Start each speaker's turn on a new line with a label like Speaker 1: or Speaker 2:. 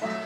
Speaker 1: Bye.